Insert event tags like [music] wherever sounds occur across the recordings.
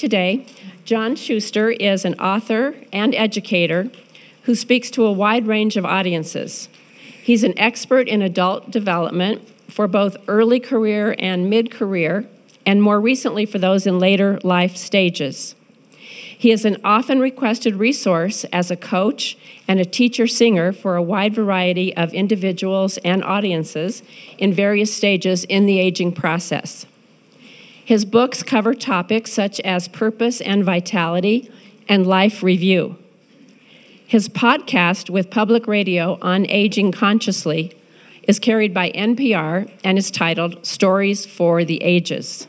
Today, John Schuster is an author and educator who speaks to a wide range of audiences. He's an expert in adult development for both early career and mid career, and more recently for those in later life stages. He is an often requested resource as a coach and a teacher singer for a wide variety of individuals and audiences in various stages in the aging process. His books cover topics such as purpose and vitality and life review. His podcast with public radio on aging consciously is carried by NPR and is titled Stories for the Ages.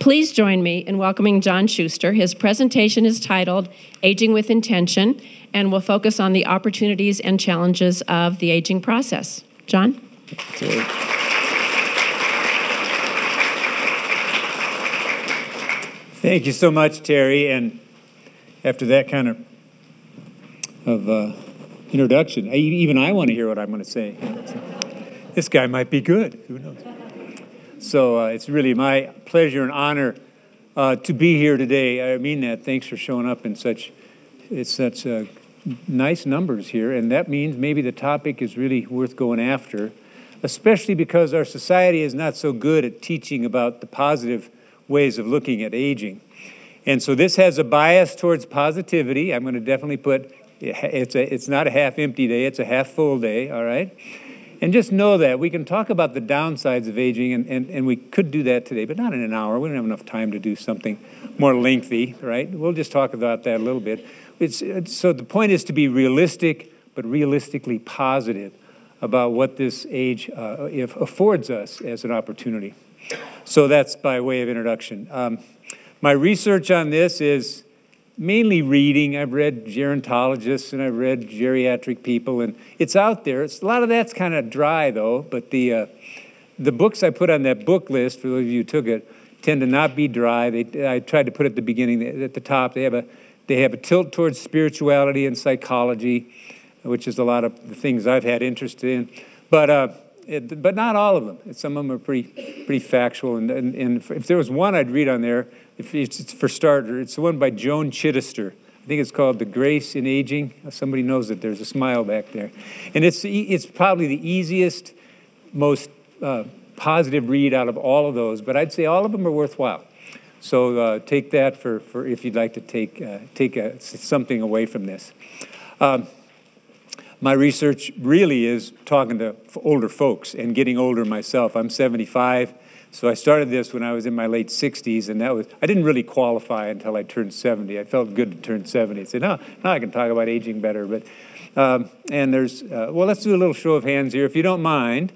Please join me in welcoming John Schuster. His presentation is titled Aging with Intention and will focus on the opportunities and challenges of the aging process. John? Thank you so much, Terry. And after that kind of, of uh, introduction, I, even I want to hear what I'm going to say. This guy might be good. Who knows? So uh, it's really my pleasure and honor uh, to be here today. I mean that. Thanks for showing up in such it's such uh, nice numbers here, and that means maybe the topic is really worth going after, especially because our society is not so good at teaching about the positive ways of looking at aging. And so this has a bias towards positivity. I'm going to definitely put it's a it's not a half empty day; it's a half full day. All right. And just know that we can talk about the downsides of aging, and, and, and we could do that today, but not in an hour. We don't have enough time to do something more lengthy, right? We'll just talk about that a little bit. It's, it's, so the point is to be realistic, but realistically positive about what this age uh, affords us as an opportunity. So that's by way of introduction. Um, my research on this is mainly reading. I've read gerontologists and I've read geriatric people, and it's out there. It's, a lot of that's kind of dry, though, but the, uh, the books I put on that book list, for those of you who took it, tend to not be dry. They, I tried to put at the beginning, at the top, they have, a, they have a tilt towards spirituality and psychology, which is a lot of the things I've had interest in. But, uh, it, but not all of them. Some of them are pretty, pretty factual. And, and, and if there was one I'd read on there, if it's for starter, it's the one by Joan Chittister. I think it's called The Grace in Aging. Somebody knows it. There's a smile back there. And it's, it's probably the easiest, most uh, positive read out of all of those, but I'd say all of them are worthwhile. So uh, take that for, for if you'd like to take, uh, take a, something away from this. Um, my research really is talking to older folks and getting older myself. I'm 75. So I started this when I was in my late 60s, and that was I didn't really qualify until I turned 70. I felt good to turn 70. I said, no, now I can talk about aging better. But um, and there's uh, well, let's do a little show of hands here, if you don't mind.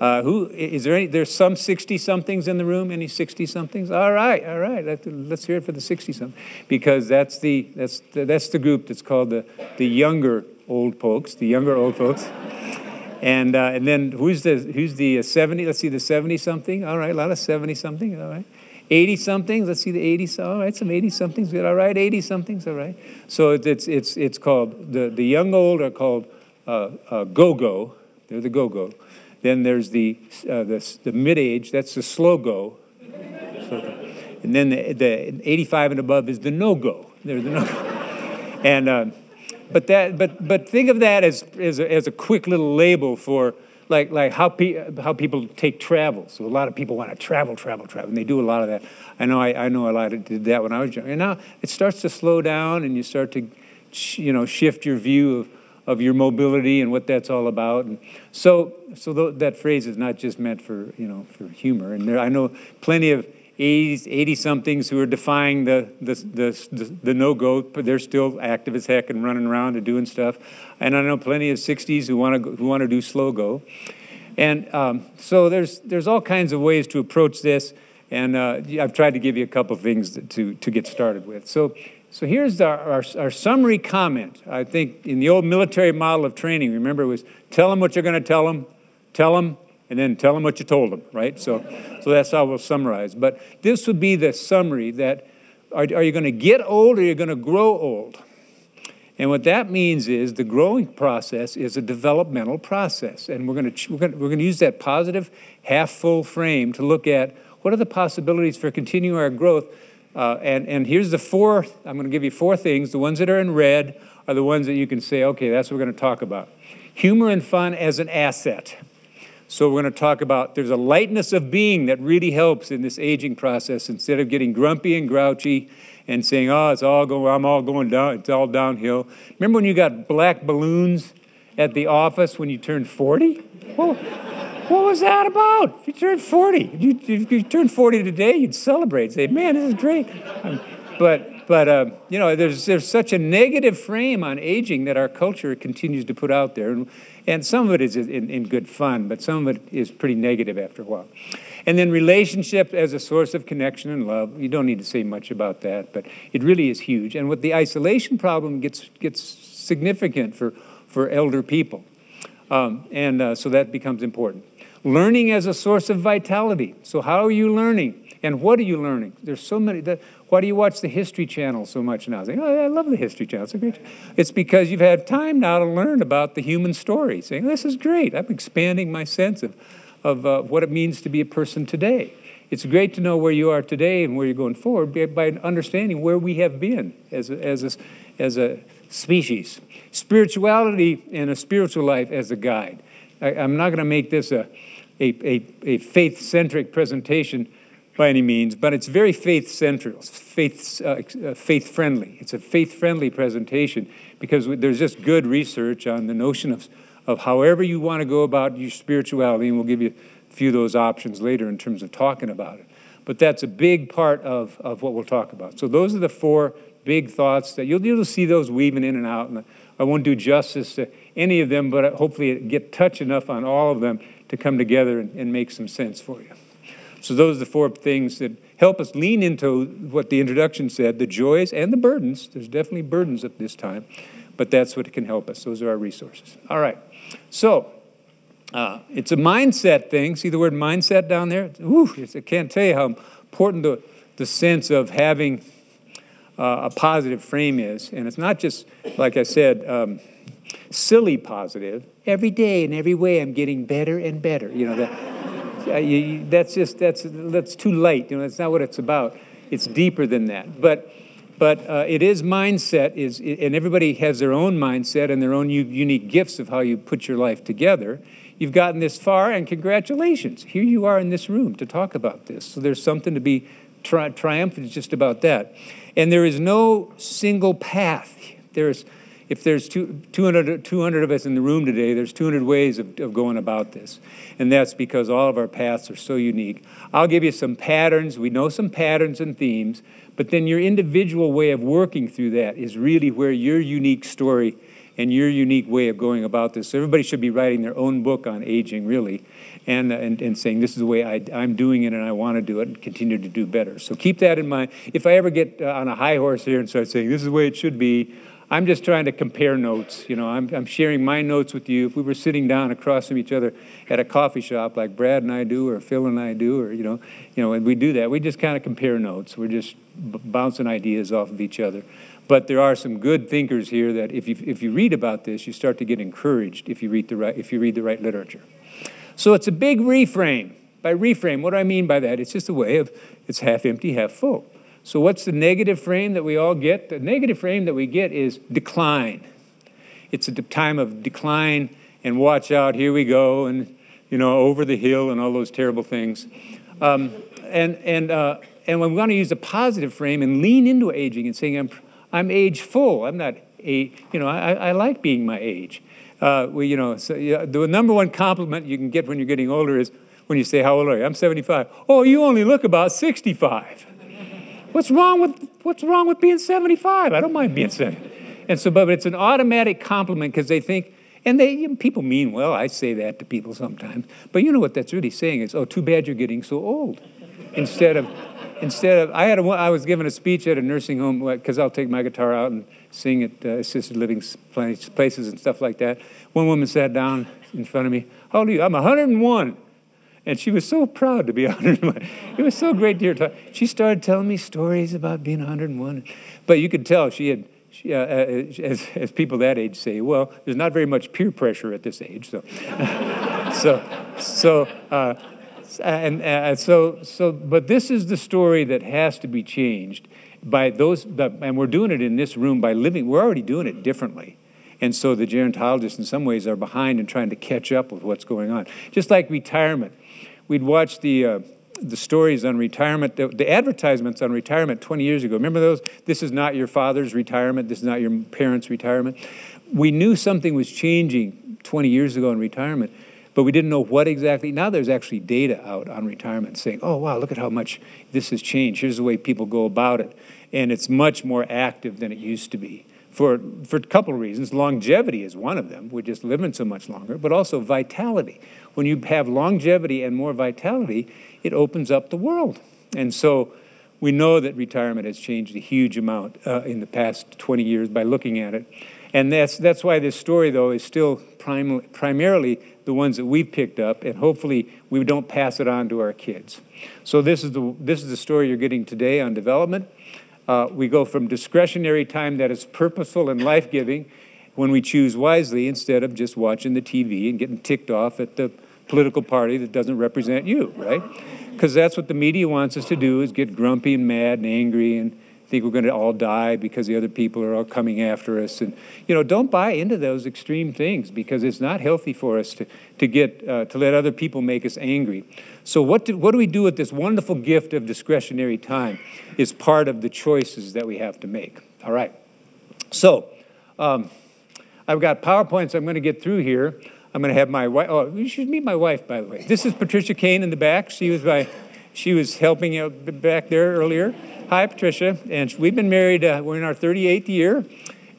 Uh, who is there? Any, there's some 60 somethings in the room. Any 60 somethings? All right, all right. Let's hear it for the 60 something, because that's the that's the, that's the group that's called the the younger old folks, the younger old folks. And, uh, and then who's the, who's the uh, 70? Let's see, the 70 something. All right, a lot of 70 something. All right. 80 somethings. Let's see the 80. All right, some 80 somethings. All right, 80 somethings. All right. So it's, it's, it's called, the, the young old are called uh, uh, go go. They're the go go. Then there's the, uh, the, the mid age, that's the slow go. and then the, the 85 and above is the no go. They're the no go. And, uh, but that, but, but think of that as, as, a, as a quick little label for like, like how, pe- how people take travel. So a lot of people want to travel, travel, travel, and they do a lot of that. I know I, I know a lot of did that when I was young. And now it starts to slow down, and you start to, you know, shift your view of, of your mobility and what that's all about. And so, so th- that phrase is not just meant for, you know, for humor. And there, I know plenty of 80 somethings who are defying the, the, the, the, no go, but they're still active as heck and running around and doing stuff. And I know plenty of 60s who want to, who want to do slow go. And um, so there's, there's all kinds of ways to approach this. And uh, I've tried to give you a couple things to, to get started with. So, so here's our, our, our, summary comment. I think in the old military model of training, remember, it was tell them what you're going to tell them, tell them, and then tell them what you told them, right? So, so that's how we'll summarize. But this would be the summary that are, are you going to get old or are you going to grow old? And what that means is the growing process is a developmental process. And we're going to, we're going to, we're going to use that positive half full frame to look at what are the possibilities for continuing our growth Uh, and, and here's the four, I'm going to give you four things. The ones that are in red are the ones that you can say, okay, that's what we're going to talk about. Humor and fun as an asset. So we're going to talk about there's a lightness of being that really helps in this aging process instead of getting grumpy and grouchy and saying, "Oh, it's all going I'm all going down, it's all downhill." Remember when you got black balloons at the office when you turned 40? What, what was that about? If you turned 40, you, if you turned 40 today, you'd celebrate, say, "Man, this is great." But but uh, you know, there's there's such a negative frame on aging that our culture continues to put out there, and, and some of it is in, in good fun, but some of it is pretty negative after a while. And then relationship as a source of connection and love. You don't need to say much about that, but it really is huge. And with the isolation problem gets gets significant for for elder people, um, and uh, so that becomes important. Learning as a source of vitality. So how are you learning? And what are you learning? There's so many. That, why do you watch the History Channel so much now? Saying, oh, I love the History Channel. It's, great it's because you've had time now to learn about the human story. Saying, this is great. I'm expanding my sense of, of uh, what it means to be a person today. It's great to know where you are today and where you're going forward by understanding where we have been as a, as a, as a species. Spirituality and a spiritual life as a guide. I, am not going to make this a, a, a, a faith centric presentation by any means, but it's very faith central, faith, uh, uh faith friendly. It's a faith friendly presentation because there's just good research on the notion of, of however you want to go about your spirituality, and we'll give you a few of those options later in terms of talking about it. But that's a big part of, of what we'll talk about. So those are the four big thoughts that you'll, you'll see those weaving in and out. And I won't do justice to any of them, but hopefully get touch enough on all of them to come together and, and make some sense for you. So those are the four things that help us lean into what the introduction said, the joys and the burdens. There's definitely burdens at this time, but that's what can help us. Those are our resources. All right. So uh, it's a mindset thing. See the word mindset down there? Ooh, I can't tell you how important the, the sense of having uh, a positive frame is. And it's not just, like I said, um, silly positive. Every day in every way, I'm getting better and better. You know, that you, that's just that's that's too late. You know, that's not what it's about. It's deeper than that. But but uh, it is mindset is and everybody has their own mindset and their own unique gifts of how you put your life together you've gotten this far and congratulations here you are in this room to talk about this so there's something to be tri- triumphant just about that and there is no single path there's if there's two, 200, 200 of us in the room today, there's 200 ways of, of going about this. And that's because all of our paths are so unique. I'll give you some patterns. We know some patterns and themes, but then your individual way of working through that is really where your unique story and your unique way of going about this. So everybody should be writing their own book on aging, really, and, and, and saying, this is the way I, I'm doing it and I want to do it and continue to do better. So keep that in mind. If I ever get uh, on a high horse here and start saying, this is the way it should be, I'm just trying to compare notes. You know, I'm, I'm sharing my notes with you. If we were sitting down across from each other at a coffee shop like Brad and I do, or Phil and I do, or you know, you know, and we do that. We just kind of compare notes. We're just bouncing ideas off of each other. But there are some good thinkers here that if you, if you read about this, you start to get encouraged if you read the right, if you read the right literature. So it's a big reframe. By reframe, what do I mean by that? It's just a way of it's half empty, half full. So, what's the negative frame that we all get? The negative frame that we get is decline. It's a time of decline and watch out, here we go, and, you know, over the hill and all those terrible things. Um, and, and, uh, and we want to use a positive frame and lean into aging and saying, I'm, I'm age full. I'm not, a, you know, I, I like being my age. Uh, we, you know, so, yeah, the number one compliment you can get when you're getting older is when you say, How old are you? I'm 75. Oh, you only look about 65. What's wrong with what's wrong with being 75? I don't mind being 70. And so, but it's an automatic compliment because they think, and they people mean well. I say that to people sometimes, but you know what that's really saying is, oh, too bad you're getting so old. Instead of, instead of, I had a, I was giving a speech at a nursing home because I'll take my guitar out and sing at uh, assisted living places and stuff like that. One woman sat down in front of me. How old are you? I'm 101. And she was so proud to be [laughs] 101. It was so great to hear her talk. She started telling me stories about being 101. But you could tell she had, she, uh, uh, as, as people that age say, well, there's not very much peer pressure at this age. So, [laughs] so, so, uh, and uh, so, so, but this is the story that has to be changed by those, and we're doing it in this room by living, we're already doing it differently. And so the gerontologists, in some ways, are behind and trying to catch up with what's going on. Just like retirement. We'd watch the, uh, the stories on retirement, the, the, advertisements on retirement 20 years ago. Remember those? This is not your father's retirement, this is not your parents' retirement. We knew something was changing 20 years ago in retirement but we didn't know what exactly. Now there's actually data out on retirement saying, oh, wow, look at how much this has changed. Here's the way people go about it. And it's much more active than it used to be for, for a couple of reasons. Longevity is one of them. We're just living so much longer, but also vitality. When you have longevity and more vitality, it opens up the world. And so we know that retirement has changed a huge amount uh, in the past 20 years by looking at it. And that's, that's why this story, though, is still prim- primarily the ones that we've picked up, and hopefully we don't pass it on to our kids. So this is the, this is the story you're getting today on development. Uh, we go from discretionary time that is purposeful and life-giving when we choose wisely instead of just watching the TV and getting ticked off at the political party that doesn't represent you, right? Because that's what the media wants us to do is get grumpy and mad and angry and think we're going to all die because the other people are all coming after us. And, you know, don't buy into those extreme things because it's not healthy for us to, to get, uh, to let other people make us angry. So what do, what do we do with this wonderful gift of discretionary time is part of the choices that we have to make. All right. So um, I've got PowerPoints I'm going to get through here. I'm going to have my wife. Oh, you should meet my wife, by the way. This is Patricia Kane in the back. She was my, she was helping out back there earlier. Hi, Patricia. And we've been married, uh, we're in our 38th year.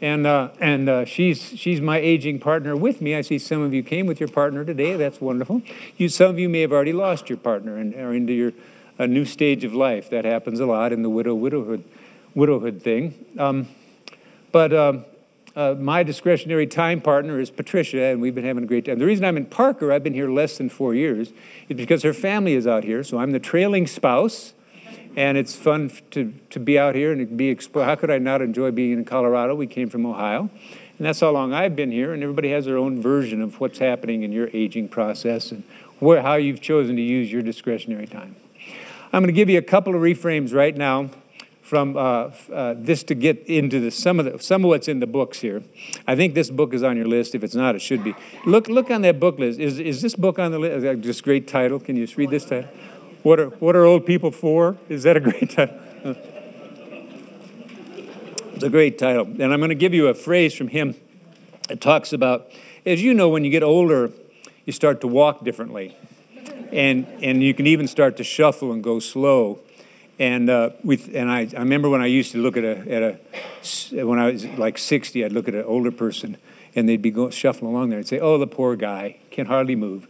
And, uh, and uh, she's, she's my aging partner with me. I see some of you came with your partner today. That's wonderful. You, some of you may have already lost your partner and are into your a new stage of life. That happens a lot in the widow widowhood, widowhood thing. Um, but um, uh, my discretionary time partner is Patricia, and we've been having a great time. The reason I'm in Parker, I've been here less than four years, is because her family is out here. So I'm the trailing spouse and it's fun to, to be out here and be exposed. How could I not enjoy being in Colorado? We came from Ohio, and that's how long I've been here. And everybody has their own version of what's happening in your aging process and where, how you've chosen to use your discretionary time. I'm going to give you a couple of reframes right now from uh, uh, this to get into the, some of the, some of what's in the books here. I think this book is on your list. If it's not, it should be. Look look on that book list. Is is this book on the list? Just great title. Can you just read this title? What are, what are old people for? Is that a great [laughs] title? It's a great title. And I'm going to give you a phrase from him. It talks about, as you know, when you get older, you start to walk differently. And, and you can even start to shuffle and go slow. And, uh, with, and I, I remember when I used to look at a, at a, when I was like 60, I'd look at an older person and they'd be going, shuffling along there and say, oh, the poor guy, can hardly move.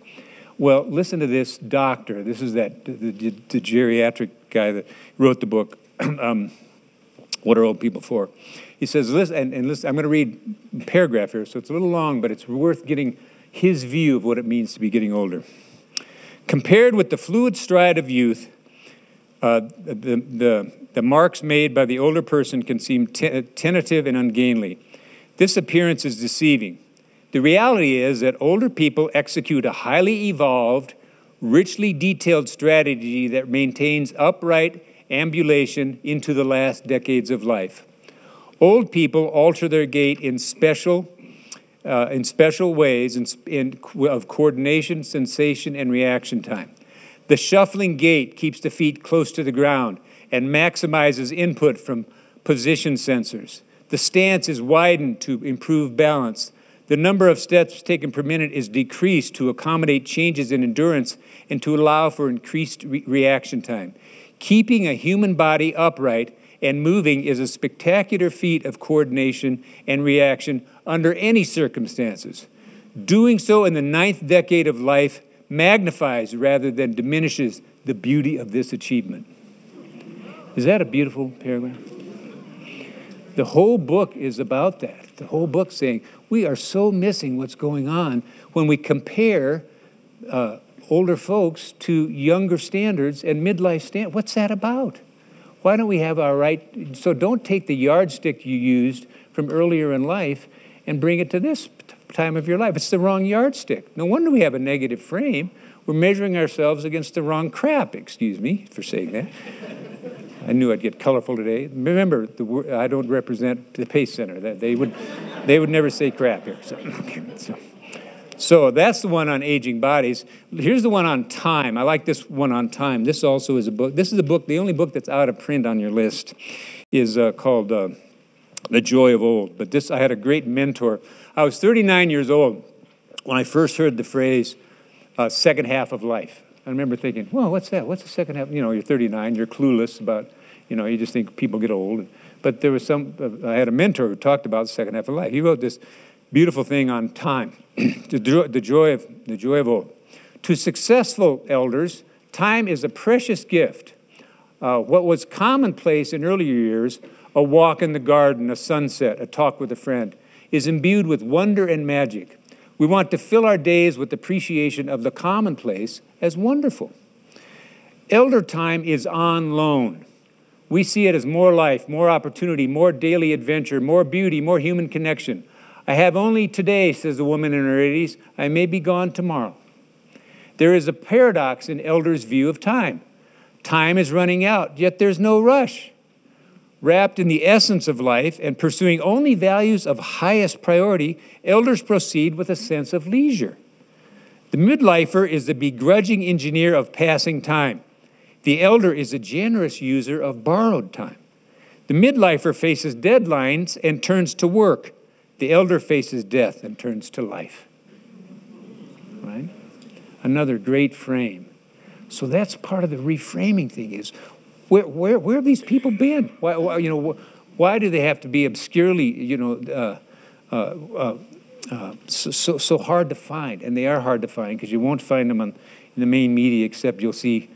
Well, listen to this doctor. This is that the, the, the geriatric guy that wrote the book. [clears throat] um, what are old people for? He says, listen, and, and listen, I'm going to read a paragraph here, so it's a little long, but it's worth getting his view of what it means to be getting older. Compared with the fluid stride of youth, uh, the, the, the marks made by the older person can seem tentative and ungainly. This appearance is deceiving. The reality is that older people execute a highly evolved, richly detailed strategy that maintains upright ambulation into the last decades of life. Old people alter their gait in special, uh, in special ways in, in, of coordination, sensation, and reaction time. The shuffling gait keeps the feet close to the ground and maximizes input from position sensors. The stance is widened to improve balance. The number of steps taken per minute is decreased to accommodate changes in endurance and to allow for increased re- reaction time. Keeping a human body upright and moving is a spectacular feat of coordination and reaction under any circumstances. Doing so in the ninth decade of life magnifies rather than diminishes the beauty of this achievement. Is that a beautiful paragraph? The whole book is about that. The whole book saying we are so missing what's going on when we compare uh, older folks to younger standards and midlife standards. What's that about? Why don't we have our right? So don't take the yardstick you used from earlier in life and bring it to this time of your life. It's the wrong yardstick. No wonder we have a negative frame. we're measuring ourselves against the wrong crap, excuse me for saying that. I knew I'd get colorful today. Remember, the, I don't represent the Pace Center. They would, they would never say crap here. So, okay, so, so that's the one on aging bodies. Here's the one on time. I like this one on time. This also is a book. This is a book. The only book that's out of print on your list is uh, called uh, "The Joy of Old." But this, I had a great mentor. I was 39 years old when I first heard the phrase uh, "second half of life." I remember thinking, "Well, what's that? What's the second half?" You know, you're 39. You're clueless about you know, you just think people get old. But there was some, I had a mentor who talked about the second half of life. He wrote this beautiful thing on time, [clears throat] the, joy, the, joy of, the joy of old. To successful elders, time is a precious gift. Uh, what was commonplace in earlier years, a walk in the garden, a sunset, a talk with a friend, is imbued with wonder and magic. We want to fill our days with appreciation of the commonplace as wonderful. Elder time is on loan. We see it as more life, more opportunity, more daily adventure, more beauty, more human connection. I have only today, says the woman in her 80s. I may be gone tomorrow. There is a paradox in elders' view of time. Time is running out, yet there's no rush. Wrapped in the essence of life and pursuing only values of highest priority, elders proceed with a sense of leisure. The midlifer is the begrudging engineer of passing time. The elder is a generous user of borrowed time. The midlifer faces deadlines and turns to work. The elder faces death and turns to life. Right? Another great frame. So that's part of the reframing thing is where, where, where have these people been? Why, why you know, why do they have to be obscurely, you know, uh, uh, uh, so, so, so, hard to find? And they are hard to find because you won't find them on, in the main media except you'll see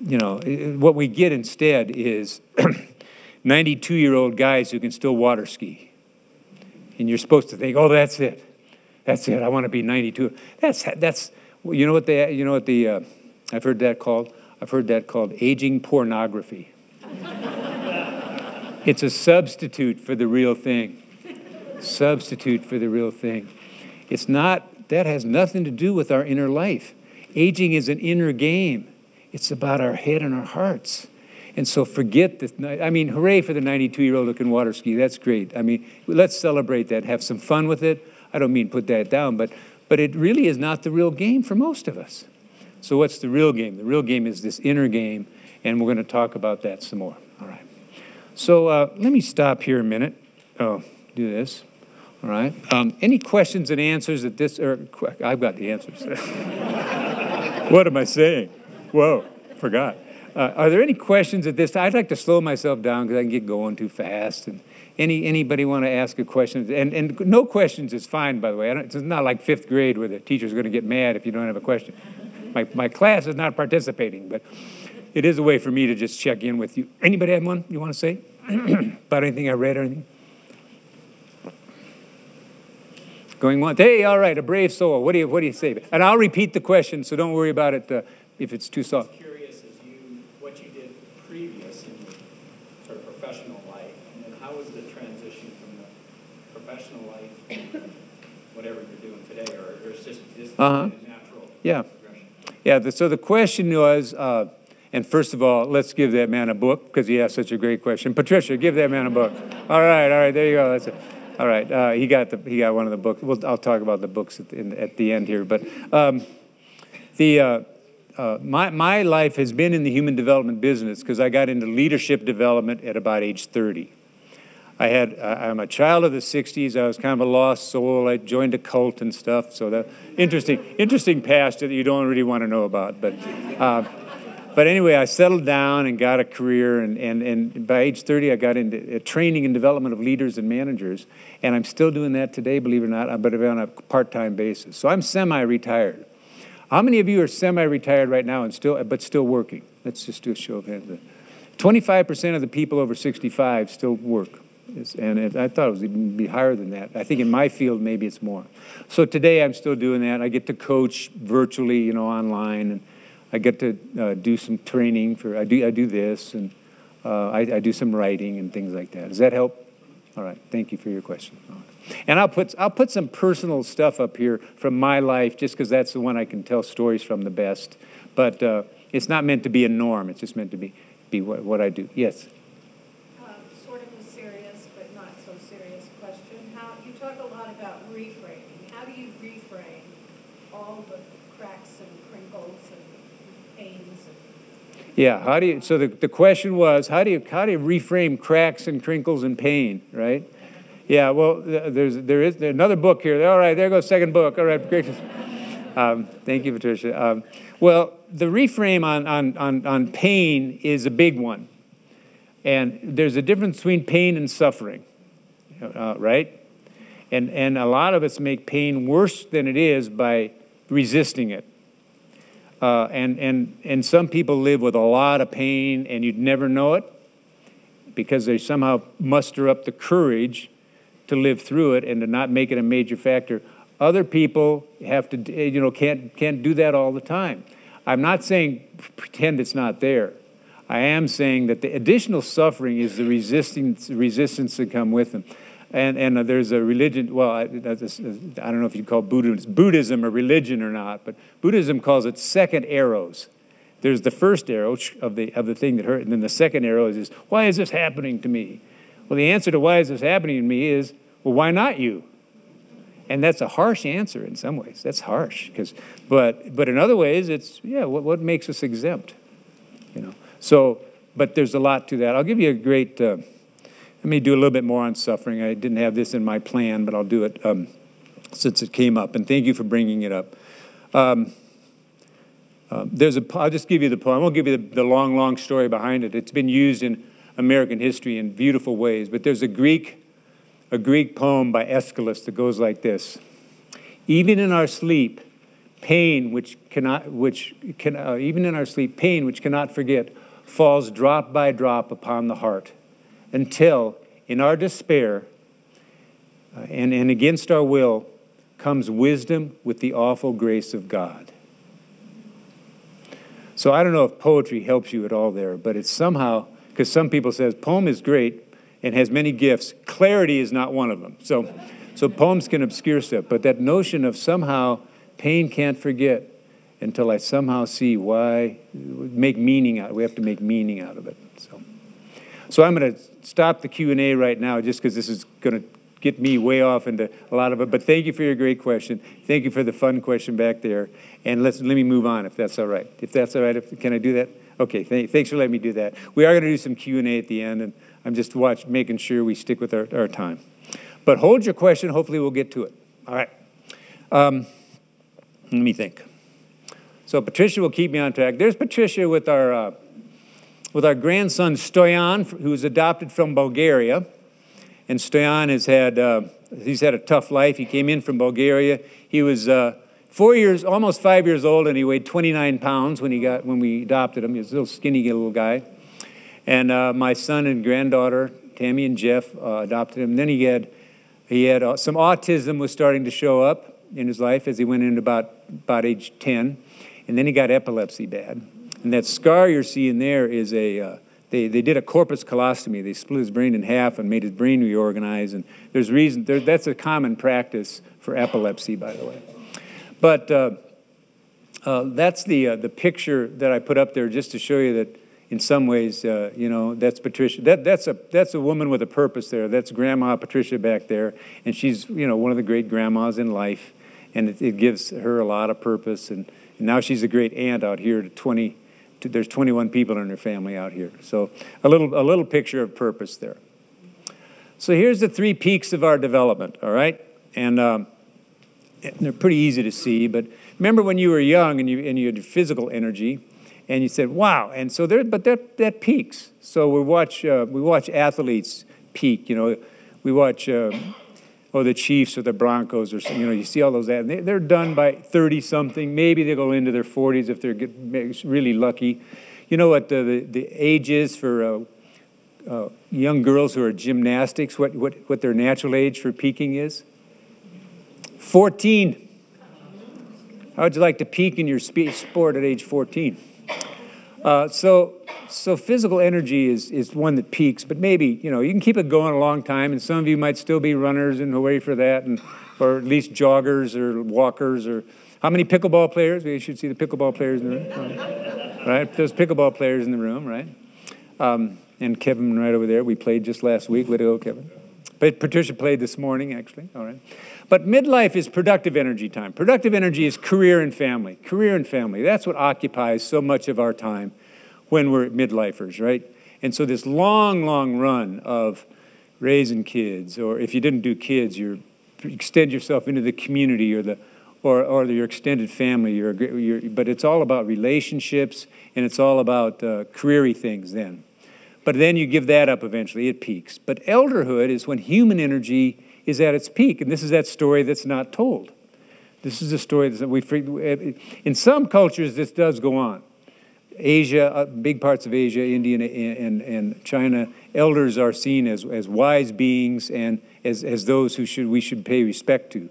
you know, what we get instead is [clears throat] 92 year old guys who can still water ski. And you're supposed to think, oh, that's it. That's it. I want to be 92. That's, that's you know what they, you know what the, uh, I've heard that called? I've heard that called aging pornography. it's a substitute for the real thing. Substitute for the real thing. It's not, that has nothing to do with our inner life. Aging is an inner game. It's about our head and our hearts. And so forget this. I mean, hooray for the 92 year old who can water ski. That's great. I mean, let's celebrate that, have some fun with it. I don't mean put that down, but, but it really is not the real game for most of us. So, what's the real game? The real game is this inner game, and we're going to talk about that some more. All right. So, uh, let me stop here a minute. Oh, do this. All right. Um, any questions and answers at this? Or I've got the answers. [laughs] what am I saying? Whoa, forgot. Uh, are there any questions at this time? I'd like to slow myself down because I can get going too fast. And any anybody want to ask a question? And and no questions is fine, by the way. it's not like fifth grade where the teacher's going to get mad if you don't have a question. My my class is not participating, but it is a way for me to just check in with you. Anybody have one you want to say [clears throat] about anything I read or anything? Going once. Hey, all right, a brave soul. What do you what do you say? And I'll repeat the question, so don't worry about it. Uh, if it's too soft. Curious as you what you did previous in sort of professional life, and then how was the transition from the professional life, whatever you're doing today, or, or it's just is uh-huh. natural yeah. Yeah. The, so the question was. Uh, and first of all, let's give that man a book because he asked such a great question. Patricia, give that man a book. [laughs] All right, all right, there you go. That's it. All right, uh, he got the he got one of the books. Well, I'll talk about the books at the, in, at the end here, but um, the uh, uh, my, my life has been in the human development business because I got into leadership development at about age 30. I had, I'm a child of the 60s. I was kind of a lost soul. I joined a cult and stuff. So that interesting, interesting past that you don't really want to know about. But, uh, but anyway, I settled down and got a career. And, and, and by age 30, I got into uh, training and development of leaders and managers. And I'm still doing that today, believe it or not, but on a part-time basis. So I'm semi-retired. How many of you are semi-retired right now and still, but still working? Let's just do a show of hands. 25% of the people over 65 still work. And I thought it was even be higher than that. I think in my field, maybe it's more. So today I'm still doing that. I get to coach virtually, you know, online, and I get to uh, do some training for. I do I do this, and uh, I, I, do some writing and things like that. Does that help? All right. Thank you for your question. And I'll put I'll put some personal stuff up here from my life, just because that's the one I can tell stories from the best. But uh, it's not meant to be a norm. It's just meant to be be what, what I do. Yes. Um, sort of a serious but not so serious question. How you talk a lot about reframing. How do you reframe all the cracks and crinkles and pains? And Yeah. How do you? So the, the question was, how do you how do you reframe cracks and crinkles and pain? Right. Yeah. Well, there's there is there's another book here. All right. There goes second book. All right. [laughs] Um, thank you, Patricia. Um, well, the reframe on, on, on, on pain is a big one. And there's a difference between pain and suffering, uh, right? And, and a lot of us make pain worse than it is by resisting it. Uh, and, and, and some people live with a lot of pain and you'd never know it because they somehow muster up the courage to live through it and to not make it a major factor. Other people have to, you know, can't, can't do that all the time. I'm not saying pretend it's not there. I am saying that the additional suffering is the resistance, resistance that come with them. And, and there's a religion, well, I don't know if you'd call Buddhism, Buddhism a religion or not, but Buddhism calls it second arrows. There's the first arrow of the, of the thing that hurt, and then the second arrow is, is, why is this happening to me? Well, the answer to why is this happening to me is, well, why not you? And that's a harsh answer in some ways. That's harsh, because, but, but in other ways, it's, yeah, what, what makes us exempt? You know, so, but there's a lot to that. I'll give you a great, uh, let me do a little bit more on suffering. I didn't have this in my plan, but I'll do it um, since it came up. And thank you for bringing it up. Um, um, there's a, I'll just give you the poem. I won't give you the, the long, long story behind it. It's been used in American history in beautiful ways. But there's a Greek, a Greek poem by Aeschylus that goes like this: Even in our sleep, pain which cannot, which can, uh, even in our sleep, pain which cannot forget, falls drop by drop upon the heart, until in our despair uh, and, and against our will comes wisdom with the awful grace of God. So I don't know if poetry helps you at all there, but it's somehow because some people says poem is great and has many gifts. Clarity is not one of them. So, so poems can obscure stuff, but that notion of somehow pain can't forget until I somehow see why make meaning out. We have to make meaning out of it. So, I'm going to stop the Q and A right now, just because this is going to get me way off into a lot of it. But thank you for your great question. Thank you for the fun question back there. And let's let me move on, if that's all right. If that's all right, if, can I do that? Okay. Th- thanks for letting me do that. We are going to do some Q and A at the end, and I'm just watch making sure we stick with our, our time. But hold your question. Hopefully, we'll get to it. All right. Um, let me think. So Patricia will keep me on track. There's Patricia with our uh, with our grandson Stoyan, who was adopted from Bulgaria. And Stoyan has had uh, he's had a tough life. He came in from Bulgaria. He was uh, four years, almost five years old, and he weighed 29 pounds when he got when we adopted him. He was a little skinny little guy. And uh, my son and granddaughter Tammy and Jeff uh, adopted him. then he had he had uh, some autism was starting to show up in his life as he went into about about age 10, and then he got epilepsy bad. And that scar you're seeing there is a uh, they, they did a corpus callosotomy. They split his brain in half and made his brain reorganize. And there's reason there, that's a common practice for epilepsy, by the way. But uh, uh, that's the uh, the picture that I put up there just to show you that in some ways, uh, you know, that's Patricia. That, that's a that's a woman with a purpose there. That's Grandma Patricia back there, and she's you know one of the great grandmas in life, and it, it gives her a lot of purpose. And, and now she's a great aunt out here to 20 there's 21 people in her family out here. So a little, a little picture of purpose there. So here's the three peaks of our development, all right? And um, they're pretty easy to see, but remember when you were young and you, and you had physical energy, and you said, wow, and so there, but that, that peaks. So we watch, uh, we watch athletes peak, you know, we watch, uh, or the Chiefs or the Broncos or you know you see all those ads. They, are done by 30 something. Maybe they go into their 40s if they're really lucky. You know what the, the, the age is for uh, uh, young girls who are gymnastics? What, what, what their natural age for peaking is? 14. How would you like to peak in your sport at age 14? Uh, so so physical energy is, is one that peaks, but maybe, you know, you can keep it going a long time, and some of you might still be runners and away for that, and, or at least joggers or walkers or how many pickleball players? We should see the pickleball players in the room. Right? There's pickleball players in the room, right? Um, and Kevin right over there. We played just last week. Way to go, Kevin. But Patricia played this morning, actually. All right. But midlife is productive energy time. Productive energy is career and family. Career and family. That's what occupies so much of our time when we're midlifers, right? And so this long, long run of raising kids, or if you didn't do kids, you extend yourself into the community or the or, or your extended family. But it's all about relationships and it's all about uh, careery things then. But then you give that up eventually, it peaks. But elderhood is when human energy is at its peak, and this is that story that's not told. This is a story that we, in some cultures, this does go on. Asia, uh, big parts of Asia, India, and, and, and, China, elders are seen as, as wise beings and as, as those who should, we should pay respect to.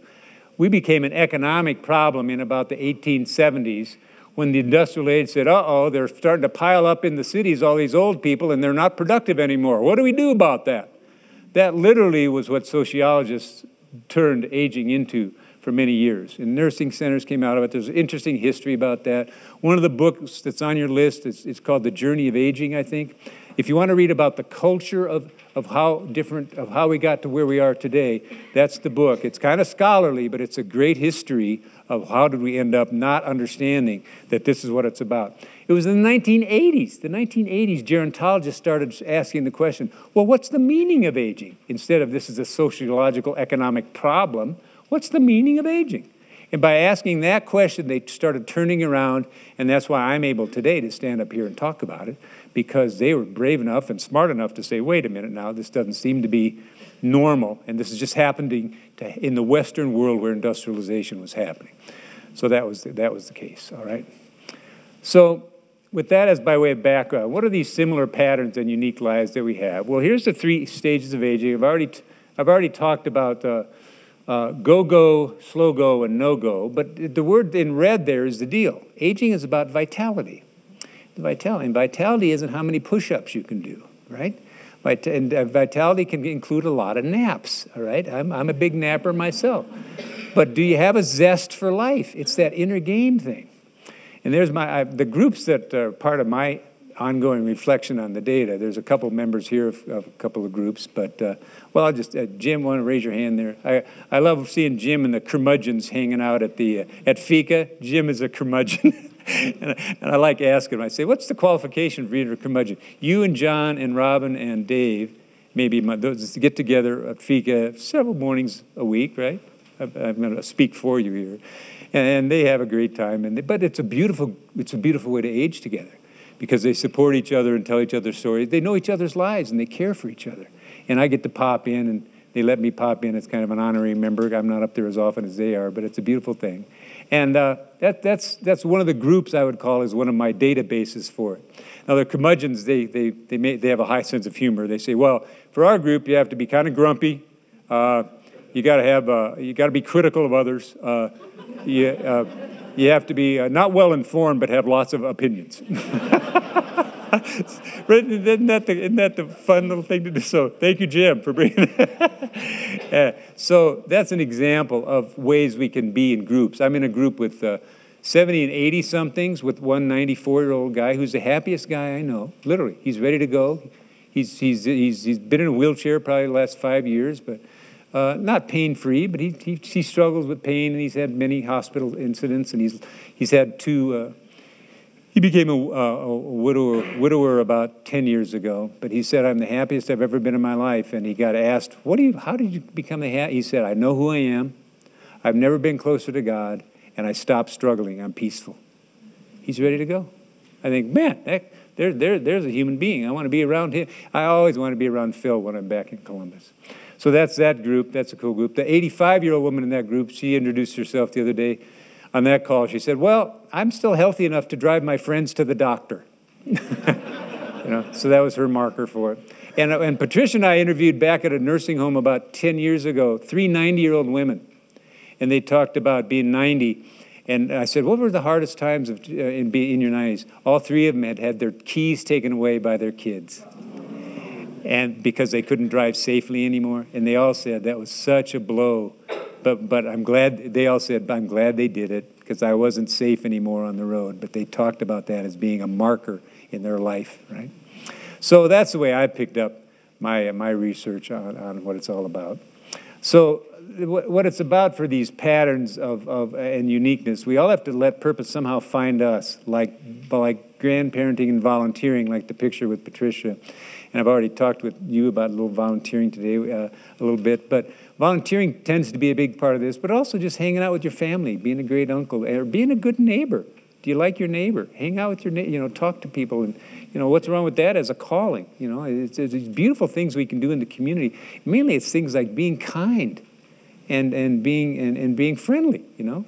We became an economic problem in about the 1870s when the industrial age said, uh oh, they're starting to pile up in the cities, all these old people, and they're not productive anymore. What do we do about that? That literally was what sociologists turned aging into for many years. And nursing centers came out of it. There's an interesting history about that. One of the books that's on your list is, is called The Journey of Aging, I think. If you want to read about the culture of, of how different, of how we got to where we are today, that's the book. It's kind of scholarly, but it's a great history of how did we end up not understanding that this is what it's about. It was in the 1980s, the 1980s, gerontologists started asking the question, well, what's the meaning of aging? Instead of this is a sociological economic problem, what's the meaning of aging? And by asking that question, they started turning around, and that's why I'm able today to stand up here and talk about it, because they were brave enough and smart enough to say, wait a minute now, this doesn't seem to be normal, and this is just happening to, in the Western world where industrialization was happening. So that was, the, that was the case, all right? So, with that as by way of background, what are these similar patterns and unique lives that we have? Well, here's the three stages of aging. I've already, I've already talked about uh, uh, go go, slow go, and no go. But the word in red there is the deal. Aging is about vitality. Vitality. And vitality isn't how many push ups you can do, right? And uh, vitality can include a lot of naps, all right? I'm, I'm a big napper myself. But do you have a zest for life? It's that inner game thing. And there's my, I, the groups that are part of my ongoing reflection on the data. There's a couple members here of, of a couple of groups, but uh, well, I'll just uh, Jim, want to raise your hand there? I, I love seeing Jim and the curmudgeons hanging out at the uh, at FICA. Jim is a curmudgeon. [laughs] [laughs] and, I, and, I, like asking him. I say, "What's the qualification for being a curmudgeon?" You and John and Robin and Dave, maybe my, those get together at FICA several mornings a week, right? I'm, I'm going to speak for you here, and they have a great time. And they, but it's a beautiful it's a beautiful way to age together because they support each other and tell each other stories. They know each other's lives and they care for each other. And I get to pop in and they let me pop in. It's kind of an honorary member. I'm not up there as often as they are, but it's a beautiful thing. And uh, that, that's, that's one of the groups I would call as one of my databases for it. Now, the curmudgeons, they, they, they, may, they have a high sense of humor. They say, well, for our group, you have to be kind of grumpy. Uh, you got to have, uh, you got to be critical of others. Uh, you, uh, you have to be uh, not well informed, but have lots of opinions. [laughs] isn't, that the, isn't that the fun little thing to do? So thank you, Jim, for bringing that. [laughs] uh, so that's an example of ways we can be in groups. I'm in a group with uh, 70 and 80 somethings with one 94 year old guy who's the happiest guy I know. Literally, he's ready to go. He's, he's, he's, he's been in a wheelchair probably the last five years, but uh, not pain free, but he, he, he, struggles with pain and he's had many hospital incidents and he's, he's had two. Uh, he became a, a, widower, widower about 10 years ago, but he said, I'm the happiest I've ever been in my life. And he got asked, what do you, How did you become the happy? He said, I know who I am, I've never been closer to God, and I stopped struggling. I'm peaceful. He's ready to go. I think, man, that, there, there, there's a human being. I want to be around him. I always want to be around Phil when I'm back in Columbus. So that's that group. That's a cool group. The 85 year old woman in that group, she introduced herself the other day on that call. She said, Well, I'm still healthy enough to drive my friends to the doctor. [laughs] you know, so that was her marker for it. And, and Patricia and I interviewed back at a nursing home about 10 years ago, three 90 year old women. And they talked about being 90 And I said, what were the hardest times of, uh, in, in your 90s? All three of them had had their keys taken away by their kids. And because they couldn't drive safely anymore. And they all said that was such a blow. But, but I'm glad, they all said, I'm glad they did it because I wasn't safe anymore on the road. But they talked about that as being a marker in their life, right? So that's the way I picked up my, my research on, on what it's all about. So what it's about for these patterns of, of and uniqueness, we all have to let purpose somehow find us, like like grandparenting and volunteering, like the picture with Patricia. And I've already talked with you about a little volunteering today, uh, a little bit. But volunteering tends to be a big part of this, but also just hanging out with your family, being a great uncle, or being a good neighbor. Do you like your neighbor? Hang out with your neighbor, you know, talk to people. And, you know, what's wrong with that as a calling? You know, it's, it's these beautiful things we can do in the community. Mainly it's things like being kind and, and, being, and, and being friendly, you know.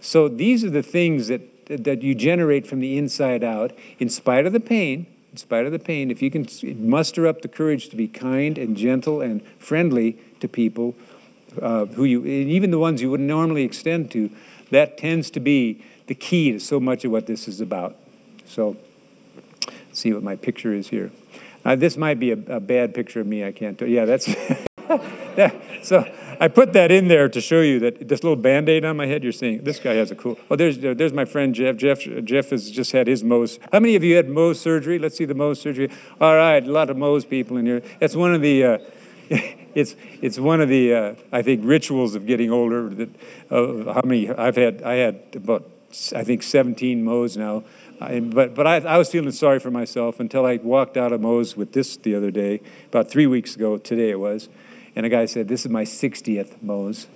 So these are the things that, that you generate from the inside out, in spite of the pain, in spite of the pain, if you can muster up the courage to be kind and gentle and friendly to people, uh, who you, even the ones you wouldn't normally extend to, that tends to be the key to so much of what this is about. So, see what my picture is here. Uh, this might be a, a, bad picture of me. I can't tell. Yeah, that's. [laughs] [laughs] that, so I put that in there to show you that this little band-aid on my head, you're seeing, this guy has a cool, oh, there's, there's my friend Jeff. Jeff, Jeff has just had his Mohs. How many of you had Mohs surgery? Let's see the Mohs surgery. All right, a lot of Mohs people in here. That's one of the, uh, [laughs] it's, it's one of the, uh, I think, rituals of getting older. That, how many, I've had, I had about, I think, 17 Mohs now. I, but but I, I, was feeling sorry for myself until I walked out of Mohs with this the other day, about three weeks ago, today it was. And a guy said, "This is my 60th Mohs."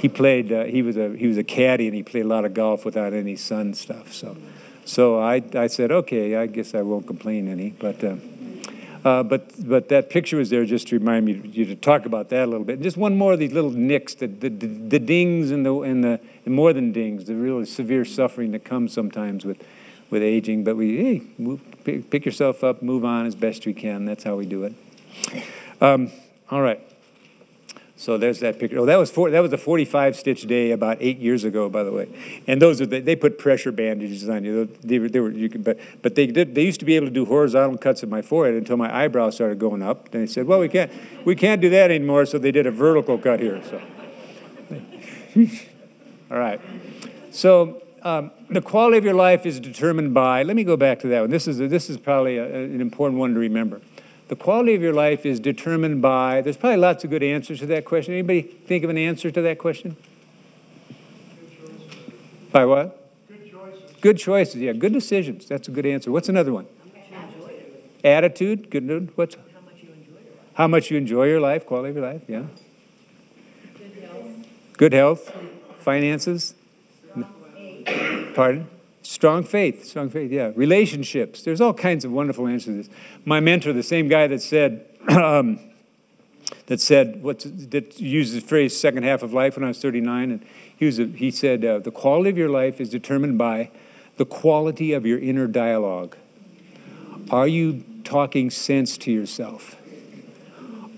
He played. Uh, he was a he was a caddy, and he played a lot of golf without any sun stuff. So, so I I said, "Okay, I guess I won't complain any." But. Uh, uh, but but that picture was there just to remind me you to talk about that a little bit. Just one more of these little nicks, the, the, the dings and the and the and more than dings, the really severe suffering that comes sometimes with with aging. But we hey, move, pick yourself up, move on as best we can. That's how we do it. Um, all right. So there's that picture. Oh, that was four, that was a 45 stitch day about eight years ago, by the way. And those are the, they put pressure bandages on you. They, they were you could, but but they did they used to be able to do horizontal cuts of my forehead until my eyebrows started going up. And they said, well, we can't we can't do that anymore. So they did a vertical cut here. So. [laughs] All right. So um, the quality of your life is determined by. Let me go back to that one. This is this is probably a, an important one to remember the quality of your life is determined by, there's probably lots of good answers to that question. Anybody think of an answer to that question? By what? Good choices. Good choices, yeah. Good decisions. That's a good answer. What's another one? Attitude. Good. What's? How much you enjoy your life. How much you enjoy your life, quality of your life, yeah. Good health. Good health. Finances. Pardon? Strong faith, strong faith, yeah. Relationships. There's all kinds of wonderful answers to this. My mentor, the same guy that said, [clears throat] um, that said, what, that used the phrase second half of life when I was 39, and he, was a, he said, uh, the quality of your life is determined by the quality of your inner dialogue. Are you talking sense to yourself?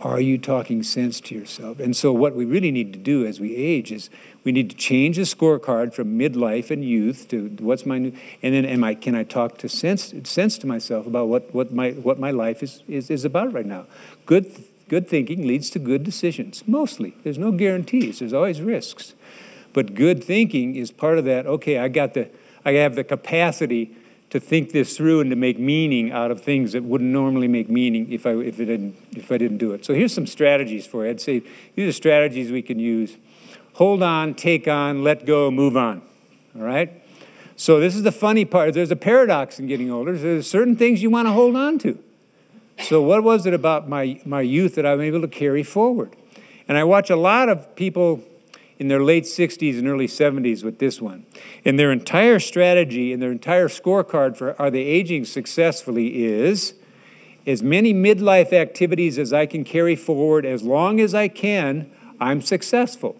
Are you talking sense to yourself? And so, what we really need to do as we age is we need to change the scorecard from midlife and youth to what's my new, and then am I, can I talk to sense, sense to myself about what, what, my, what my life is, is, is about right now? Good, good thinking leads to good decisions, mostly. There's no guarantees, there's always risks. But good thinking is part of that, okay, I got the, I have the capacity to think this through and to make meaning out of things that wouldn't normally make meaning if I, if, it didn't, if I didn't do it. So here's some strategies for you. I'd say these are strategies we can use hold on, take on, let go, move on. All right? So this is the funny part. There's a paradox in getting older. There's certain things you want to hold on to. So what was it about my, my youth that I'm able to carry forward? And I watch a lot of people in their late 60s and early 70s with this one. And their entire strategy and their entire scorecard for are they aging successfully is as many midlife activities as I can carry forward as long as I can, I'm successful.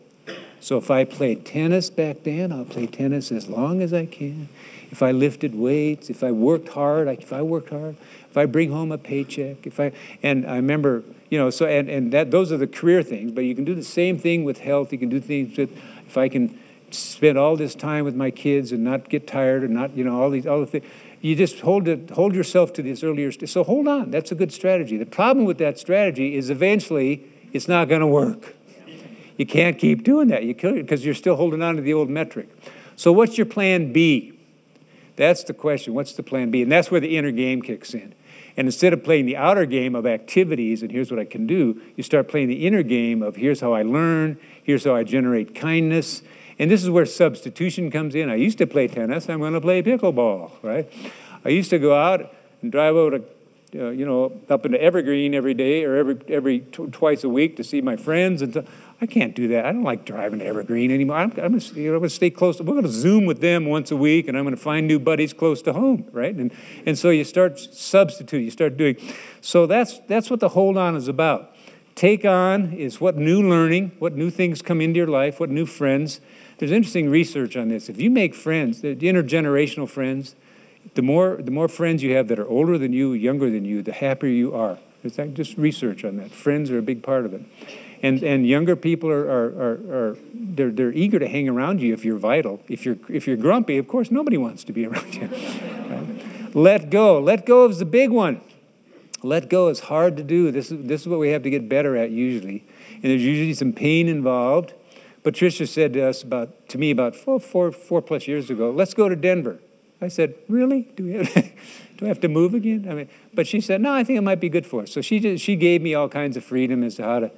So if I played tennis back then, I'll play tennis as long as I can. If I lifted weights, if I worked hard, if I worked hard, if I bring home a paycheck, if I and I remember, you know, so and, and that those are the career things, but you can do the same thing with health. You can do things with if I can spend all this time with my kids and not get tired and not, you know, all these all the things. You just hold it, hold yourself to this earlier. St- so hold on. That's a good strategy. The problem with that strategy is eventually it's not going to work. You can't keep doing that. You because you're still holding on to the old metric. So what's your plan B? That's the question. What's the plan B? And that's where the inner game kicks in. And instead of playing the outer game of activities and here's what I can do, you start playing the inner game of here's how I learn, here's how I generate kindness. And this is where substitution comes in. I used to play tennis, I'm going to play pickleball, right? I used to go out and drive over to uh, you know, up into Evergreen every day or every every twice a week to see my friends. And I can't do that. I don't like driving to Evergreen anymore. I'm, I'm going you know, to stay close. To, we're going to Zoom with them once a week, and I'm going to find new buddies close to home, right? And and so you start substituting. You start doing. So that's that's what the hold on is about. Take on is what new learning, what new things come into your life, what new friends. There's interesting research on this. If you make friends, the intergenerational friends the more, the more friends you have that are older than you, younger than you, the happier you are. It's just research on that. Friends are a big part of it. And, and younger people are, are, are, are, they're, they're eager to hang around you if you're vital. If you're, if you're grumpy, of course, nobody wants to be [laughs] around you. Let go. Let go is the big one. Let go is hard to do. This is, this is what we have to get better at usually. And there's usually some pain involved. Patricia said to us about, to me about four, four, four plus years ago, let's go to Denver. I said, really? Do we have, [laughs] do I have to move again? I mean, but she said, no, I think it might be good for us. So she just, she gave me all kinds of freedom as to how to,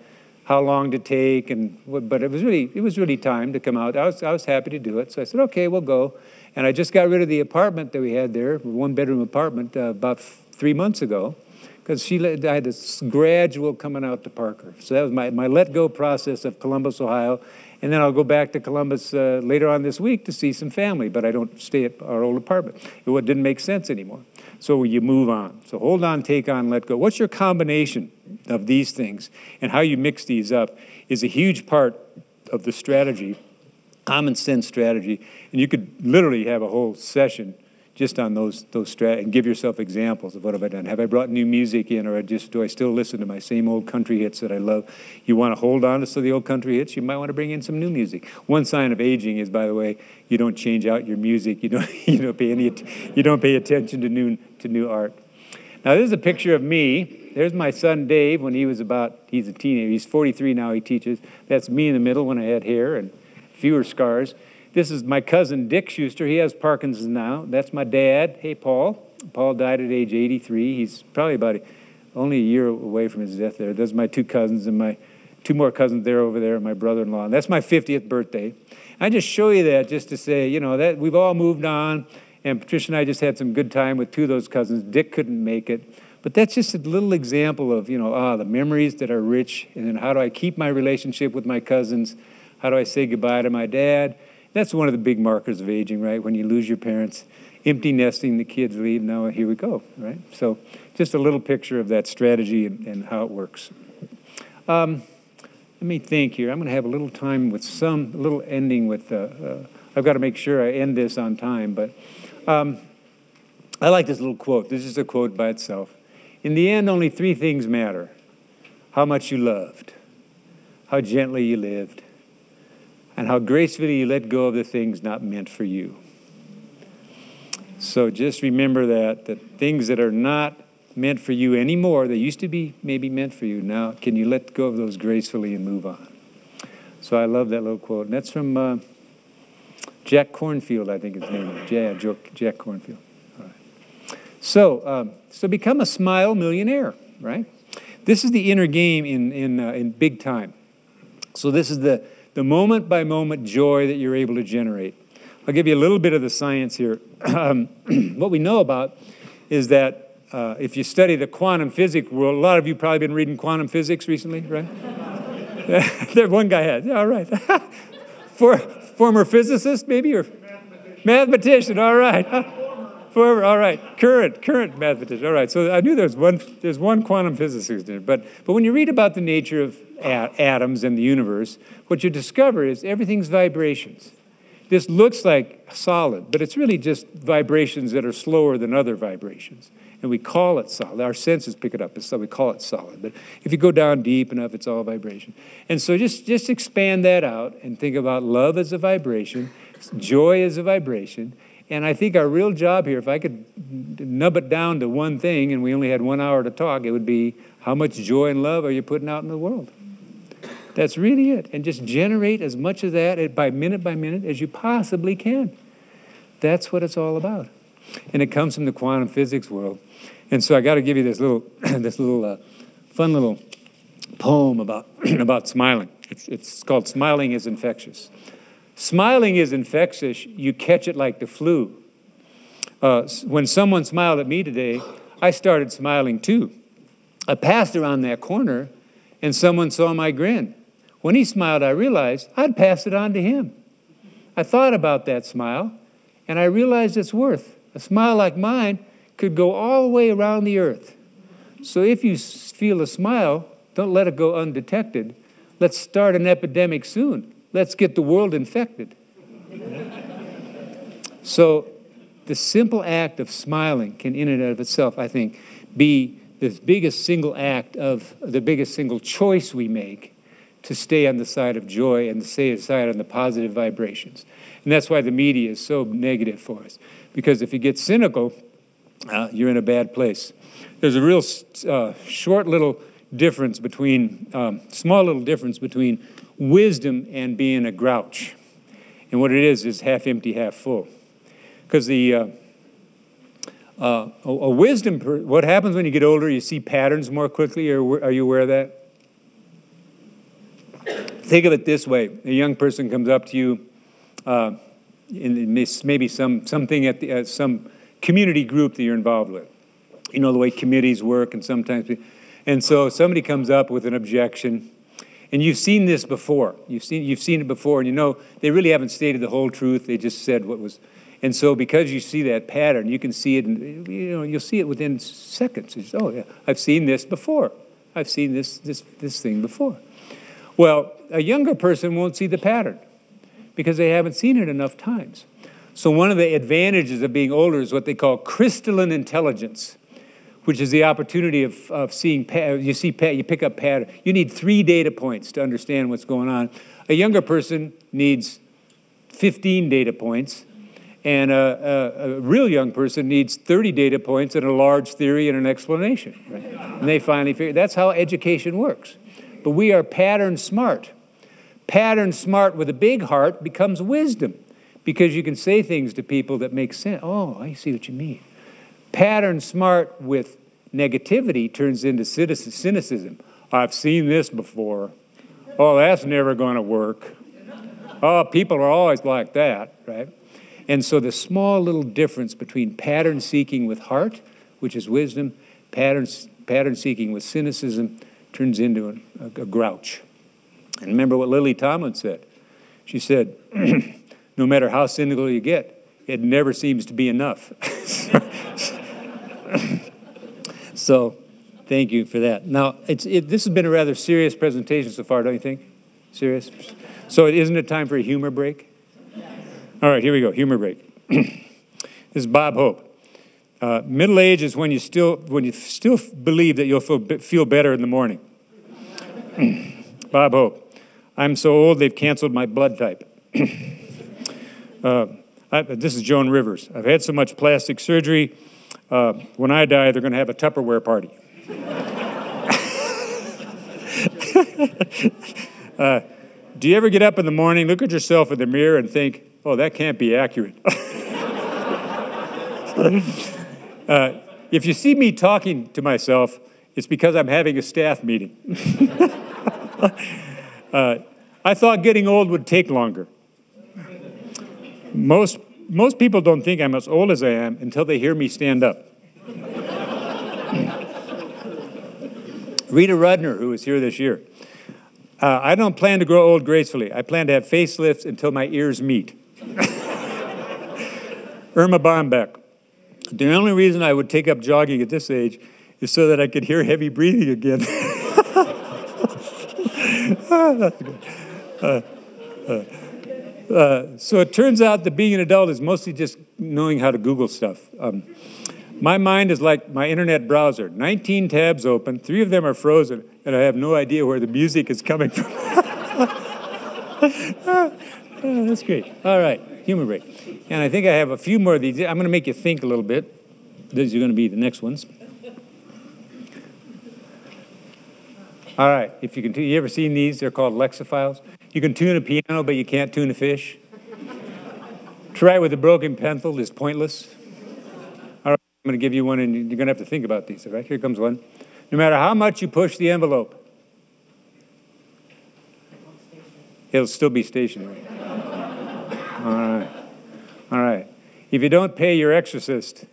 how long to take, and but it was really it was really time to come out. I was I was happy to do it. So I said, okay, we'll go. And I just got rid of the apartment that we had there, one bedroom apartment, uh, about three months ago, because she let, I had this gradual coming out to Parker. So that was my my let go process of Columbus, Ohio. And then I'll go back to Columbus uh, later on this week to see some family, but I don't stay at our old apartment. It didn't make sense anymore. So you move on. So hold on, take on, let go. What's your combination of these things and how you mix these up is a huge part of the strategy, common sense strategy. And you could literally have a whole session just on those those strat and give yourself examples of what have I done. Have I brought new music in, or just do I still listen to my same old country hits that I love? You want to hold on to some of the old country hits. You might want to bring in some new music. One sign of aging is, by the way, you don't change out your music. You don't [laughs] you don't pay any you don't pay attention to new to new art. Now this is a picture of me. There's my son Dave when he was about he's a teenager. He's 43 now. He teaches. That's me in the middle when I had hair and fewer scars. This is my cousin Dick Schuster. He has Parkinson's now. That's my dad. Hey, Paul. Paul died at age 83. He's probably about a, only a year away from his death there. Those are my two cousins and my two more cousins there over there, my brother-in-law. And that's my 50th birthday. I just show you that just to say, you know, that we've all moved on. And Patricia and I just had some good time with two of those cousins. Dick couldn't make it. But that's just a little example of, you know, ah, the memories that are rich. And then how do I keep my relationship with my cousins? How do I say goodbye to my dad? That's one of the big markers of aging, right? When you lose your parents, empty nesting, the kids leave. Now here we go, right? So just a little picture of that strategy and, and how it works. Um, let me think here. I'm going to have a little time with some, a little ending with. Uh, uh, I've got to make sure I end this on time, but um, I like this little quote. This is a quote by itself. In the end, only three things matter how much you loved, how gently you lived, and how gracefully you let go of the things not meant for you. So just remember that, that things that are not meant for you anymore, they used to be maybe meant for you. Now, can you let go of those gracefully and move on? So I love that little quote. And that's from uh, Jack Kornfield, I think his name is. Yeah, Jack Kornfield. All right. So, um, so become a smile millionaire, right? This is the inner game in, in, uh, in big time. So this is the the moment by moment joy that you're able to generate. I'll give you a little bit of the science here. Um, [clears throat] what we know about is that uh, if you study the quantum physics world, a lot of you probably been reading quantum physics recently, right? [laughs] there, one guy has. Yeah, all right. [laughs] For, former physicist, maybe, or mathematician. mathematician all right. [laughs] Former, all right. Current, current mathematician. All right. So I knew there's one. There's one quantum physicist there. But but when you read about the nature of atoms and the universe, what you discover is everything's vibrations. This looks like solid, but it's really just vibrations that are slower than other vibrations. and we call it solid. Our senses pick it up, so we call it solid. But if you go down deep enough, it's all vibration. And so just, just expand that out and think about love as a vibration, joy as a vibration. And I think our real job here, if I could nub it down to one thing and we only had one hour to talk, it would be how much joy and love are you putting out in the world? That's really it. And just generate as much of that by minute by minute as you possibly can. That's what it's all about. And it comes from the quantum physics world. And so I got to give you this little, [clears throat] this little uh, fun little poem about, [clears throat] about smiling. It's, it's called Smiling is Infectious. Smiling is infectious. You catch it like the flu. Uh, when someone smiled at me today, I started smiling too. I passed around that corner and someone saw my grin. When he smiled, I realized I'd pass it on to him. I thought about that smile, and I realized its worth. A smile like mine could go all the way around the earth. So if you feel a smile, don't let it go undetected. Let's start an epidemic soon. Let's get the world infected. so the simple act of smiling can, in and of itself, I think, be the biggest single act of the biggest single choice we make to stay on the side of joy and to stay aside on the positive vibrations. And that's why the media is so negative for us. Because if you get cynical, uh, you're in a bad place. There's a real uh, short little difference between, um, small little difference between wisdom and being a grouch. And what it is is half empty, half full. Because the uh, uh, a, wisdom, what happens when you get older, you see patterns more quickly. Are, are you aware of that? Think of it this way a young person comes up to you, uh, in maybe some, something at the, some community group that you're involved with. You know the way committees work, and sometimes, and so somebody comes up with an objection, and you've seen this before. You've seen, you've seen it before, and you know they really haven't stated the whole truth. They just said what was. And so, because you see that pattern, you can see it. and you know, you'll see it within seconds. Just, oh yeah, I've seen this before. I've seen this this this thing before. Well, a younger person won't see the pattern because they haven't seen it enough times. So, one of the advantages of being older is what they call crystalline intelligence, which is the opportunity of, of seeing, you see, you pick up pattern. You need three data points to understand what's going on. A younger person needs 15 data points, and a, a, a, real young person needs 30 data points and a large theory and an explanation. Right? And they finally figure that's how education works. But we are pattern smart. Pattern smart with a big heart becomes wisdom because you can say things to people that make sense. Oh, I see what you mean. Pattern smart with negativity turns into cynicism. I've seen this before. Oh, that's never going to work. Oh, people are always like that, right? And so the small little difference between pattern seeking with heart, which is wisdom, pattern, pattern seeking with cynicism, turns into a, a, a grouch. And remember what Lily Tomlin said. She said, [clears throat] no matter how cynical you get, it never seems to be enough. [laughs] so, thank you for that. Now, it's, it, this has been a rather serious presentation so far, don't you think? Serious? So, isn't it time for a humor break? All right, here we go. Humor break. [clears throat] this is Bob Hope. Uh, middle age is when you still when you still believe that you'll feel, feel better in the morning. [clears throat] Bob Hope. I'm so old they've canceled my blood type. [clears throat] uh, I, this is Joan Rivers. I've had so much plastic surgery. Uh, when I die, they're going to have a Tupperware party. [laughs] Uh, do you ever get up in the morning, look at yourself in the mirror, and think, oh, that can't be accurate? [laughs] Uh, if you see me talking to myself, it's because I'm having a staff meeting. [laughs] uh, I thought getting old would take longer. Most, most people don't think I'm as old as I am until they hear me stand up. [laughs] Rita Rudner, who was here this year. Uh, I don't plan to grow old gracefully. I plan to have facelifts until my ears meet. [laughs] Erma Bombeck. The only reason I would take up jogging at this age is so that I could hear heavy breathing again. [laughs] uh, uh, uh, so it turns out that being an adult is mostly just knowing how to Google stuff. Um, My mind is like my internet browser 19 tabs open, three of them are frozen, and I have no idea where the music is coming from. oh, [laughs] that's great. All right, humor break. And I think I have a few more of these. I'm going to make you think a little bit. These are going to be the next ones. All right, if you can, you ever seen these? They're called lexophiles. You can tune a piano, but you can't tune a fish. Try it with a broken pencil is pointless. All right, I'm going to give you one, and you're going to have to think about these. All right, here comes one. No matter how much you push the envelope, it'll still be stationary. All right. All right. If you don't pay your exorcist,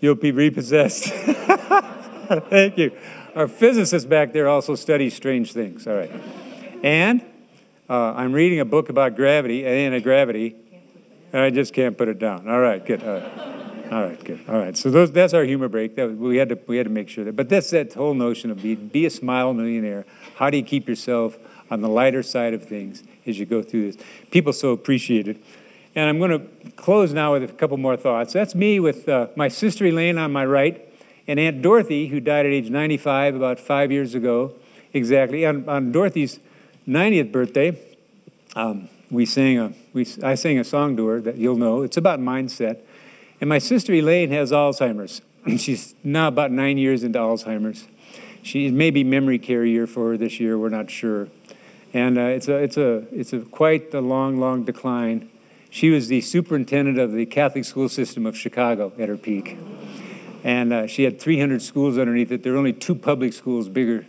you'll be repossessed. [laughs] Thank you. Our physicist back there also studies strange things. All right. And uh, I'm reading a book about gravity, and anti-gravity, and I just can't put it down. All right, good. All right. All right, good. All right, so those, that's our humor break. That, we, had to, we had to make sure that. But that's that whole notion of be, be a smile millionaire. How do you keep yourself on the lighter side of things as you go through this? People so appreciate it. And I'm going to close now with a couple more thoughts. That's me with uh, my sister Elaine on my right, and Aunt Dorothy, who died at age 95 about five years ago, exactly. On, on Dorothy's 90th birthday, um, we sang a, we, I sang a song to her that you'll know. It's about mindset. And my sister Elaine has Alzheimer's. [clears throat] She's now about nine years into Alzheimer's. She may be memory carrier for her this year. We're not sure. And uh, it's a it's a it's a quite a long long decline. She was the superintendent of the Catholic school system of Chicago at her peak, and uh, she had 300 schools underneath it. There are only two public schools bigger,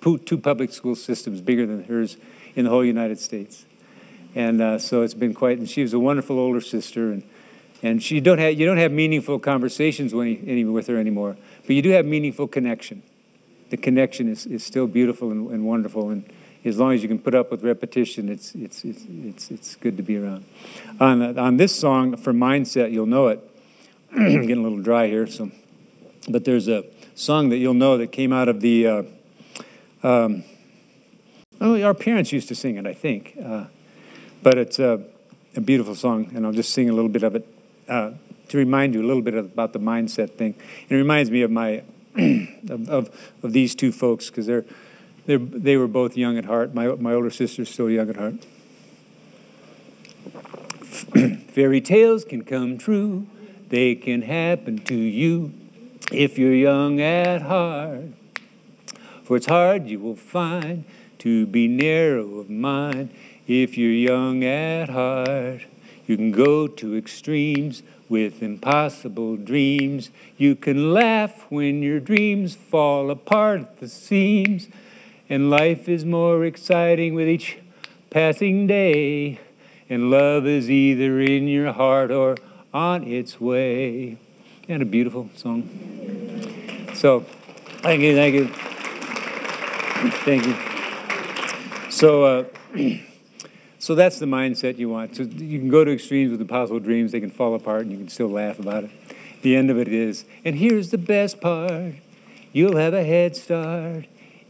two public school systems bigger than hers in the whole United States. And uh, so it's been quite. And she was a wonderful older sister and and she don't have, you don't have meaningful conversations when you, with her anymore, but you do have meaningful connection. The connection is, is still beautiful and, and wonderful, and as long as you can put up with repetition, it's, it's, it's, it's, it's good to be around. On, on this song, for Mindset, you'll know it. I'm [clears throat] getting a little dry here, so. But there's a song that you'll know that came out of the. Uh, um, our parents used to sing it, I think. Uh, but it's a, a beautiful song, and I'll just sing a little bit of it uh, to remind you a little bit about the mindset thing. It reminds me of my [clears throat] of, of, of these two folks because they're, they're they were both young at heart. My my older sister's still young at heart. [clears throat] Fairy tales can come true. They can happen to you if you're young at heart. For it's hard you will find to be narrow of mind if you're young at heart. You can go to extremes with impossible dreams. You can laugh when your dreams fall apart at the seams. And life is more exciting with each passing day. And love is either in your heart or on its way. And a beautiful song. So, thank you, thank you. Thank you. So, uh, [clears throat] So that's the mindset you want. So you can go to extremes with impossible dreams, they can fall apart and you can still laugh about it. The end of it is, and here's the best part you'll have a head start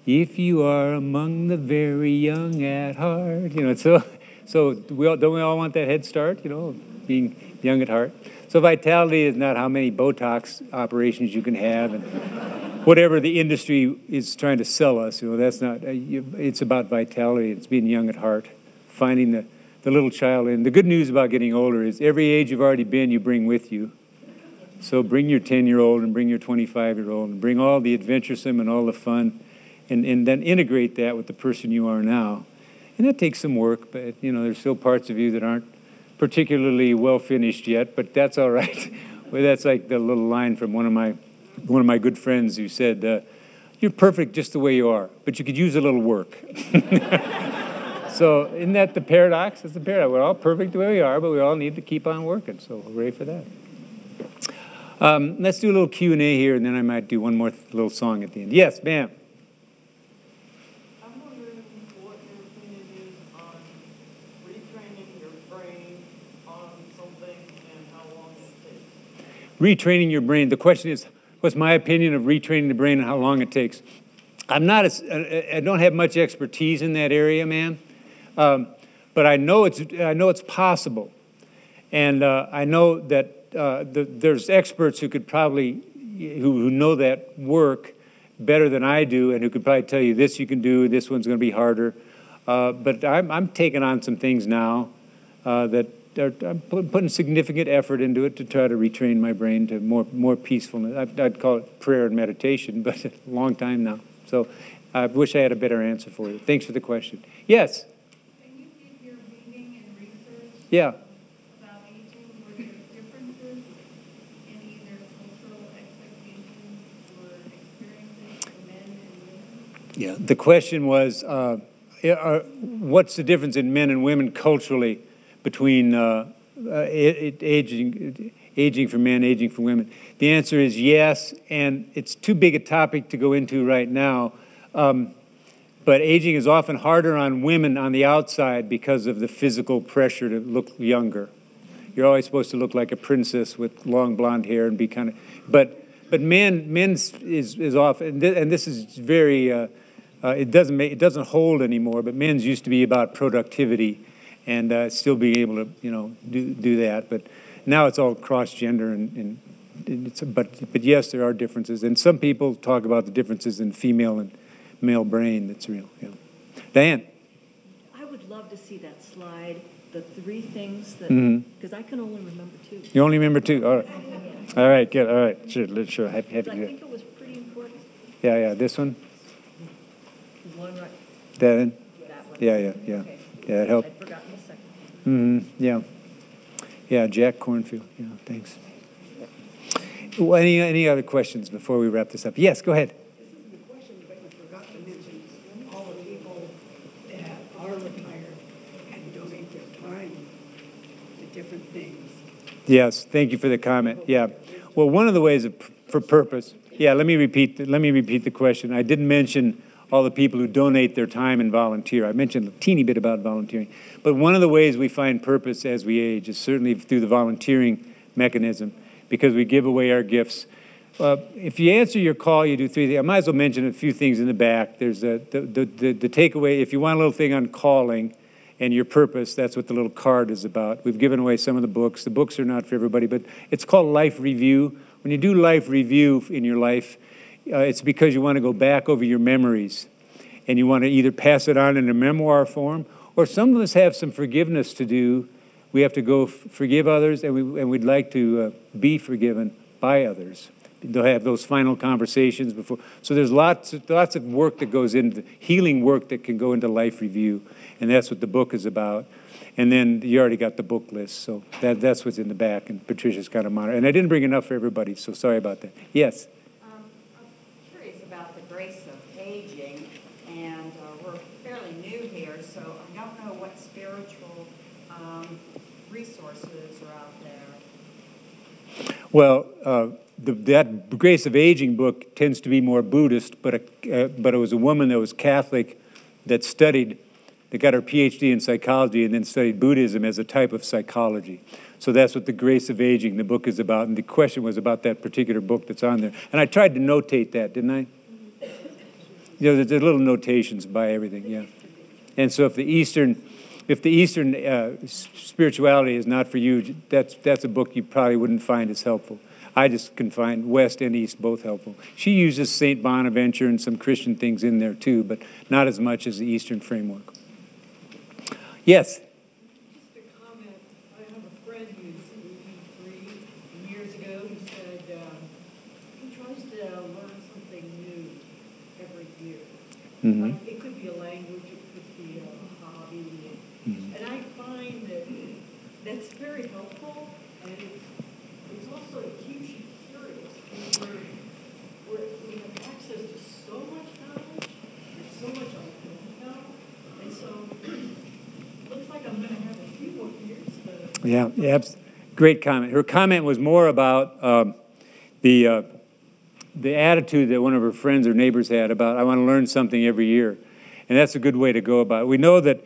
if you are among the very young at heart. You know, so, so we all, don't we all want that head start, you know, being young at heart? So vitality is not how many Botox operations you can have and whatever the industry is trying to sell us. You know, that's not, uh, it's about vitality. It's being young at heart finding the, the little child in. The good news about getting older is every age you've already been, you bring with you. So bring your 10 year old and bring your 25 year old and bring all the adventuresome and all the fun and, and then integrate that with the person you are now. And that takes some work, but you know, there's still parts of you that aren't particularly well finished yet, but that's all right. [laughs] well, that's like the little line from one of my, one of my good friends who said, uh, You're perfect just the way you are, but you could use a little work. [laughs] So isn't that the paradox? It's the paradox. We're all perfect the way we are, but we all need to keep on working. So we're ready for that. Um, let's do a little Q and A here, and then I might do one more little song at the end. Yes, ma'am. I'm wondering what your opinion is retraining your brain on something and how long it takes. Retraining your brain. The question is, what's my opinion of retraining the brain and how long it takes? I'm not. As, I don't have much expertise in that area, man. Um, but I know it's, I know it's possible. And uh, I know that uh, the, there's experts who could probably who, who know that work better than I do, and who could probably tell you this you can do, this one's going to be harder. Uh, but I'm, I'm taking on some things now uh, that are, I'm putting significant effort into it to try to retrain my brain to more more peacefulness. I'd, I'd call it prayer and meditation, [laughs] but a long time now. So I wish I had a better answer for you. Thanks for the question. Yes. Can you give your reading and research Yeah. about aging? Were there differences in either cultural expectations or experiences for men and women? Yeah. The question was, uh, are, what's the difference in men and women culturally between uh, uh, aging, aging for men, aging for women? The answer is yes, and it's too big a topic to go into right now. Um, but aging is often harder on women on the outside because of the physical pressure to look younger. You're always supposed to look like a princess with long blonde hair and be kind of, but but men men's is is often and, th- and this is very uh, uh, it doesn't make, it doesn't hold anymore. But men's used to be about productivity and uh, still being able to you know do do that. But now it's all cross gender and, and it's, but but yes, there are differences, and some people talk about the differences in female and male brain. That's real. Yeah. Diane. I would love to see that slide, the three things that, because I can only remember two. You only remember two. All right. All right. Good. All right. Sure. Sure. Happy, I think it was pretty important. Yeah. Yeah. This one. One right, that one. Yeah. Yeah. Yeah. Okay. Yeah. It helped. I'd forgotten the second. Mm-hmm. Yeah. Yeah. Jack Kornfield. Yeah. Thanks. Well, any any other questions before we wrap this up? Yes. Go ahead. This isn't the question, but you forgot to mention all the people that are retired and donate their time to different things. Yes, thank you for the comment. Yeah. Well, one of the ways of, for purpose. Yeah, let me repeat. The, let me repeat the question. I didn't mention all the people who donate their time and volunteer. I mentioned a teeny bit about volunteering, but one of the ways we find purpose as we age is certainly through the volunteering mechanism, because we give away our gifts. Uh, if you answer your call, you do three things. I might as well mention a few things in the back. There's a, the, the, the, the takeaway. If you want a little thing on calling, and your purpose. That's what the little card is about. We've given away some of the books. The books are not for everybody, but it's called Life Review. When you do Life Review in your life, uh, it's because you want to go back over your memories and you want to either pass it on in a memoir form or some of us have some forgiveness to do. We have to go forgive others and, we, and we'd like to uh, be forgiven by others. They'll have those final conversations before. So there's lots, lots of work that goes into healing work that can go into life review, and that's what the book is about. And then you already got the book list, so that, that's what's in the back. And Patricia's got a monitor, and I didn't bring enough for everybody, so sorry about that. Yes. Um, I'm curious about the grace of aging, and uh, we're fairly new here, so I don't know what spiritual um, resources are out there. Well, uh, the, that Grace of Aging book tends to be more Buddhist, but a, uh, but it was a woman that was Catholic that studied, that got her PhD in psychology and then studied Buddhism as a type of psychology. So that's what the Grace of Aging, the book is about, and the question was about that particular book that's on there. And I tried to notate that, didn't I? You know, there's, little notations by everything, yeah. And so if the Eastern, if the Eastern uh, spirituality is not for you, that's that's a book you probably wouldn't find as helpful. I just can find West and East both helpful. She uses Saint Bonaventure and some Christian things in there too, but not as much as the Eastern framework. Yes. Just a comment, I have a friend who's eighty-three, and years ago, he said, um, he tries to learn something new every year. Mhm. Like, It could be a language, it could be a hobby, Mhm. and I find that that's helpful, and it's, also, keeps you curious. And we have access to so much knowledge, so [clears throat] looks like I'm gonna have a few more years to. Yeah, yeah, great comment. Her comment was more about um, the uh, the attitude that one of her friends or neighbors had about I want to learn something every year, and that's a good way to go about it. We know that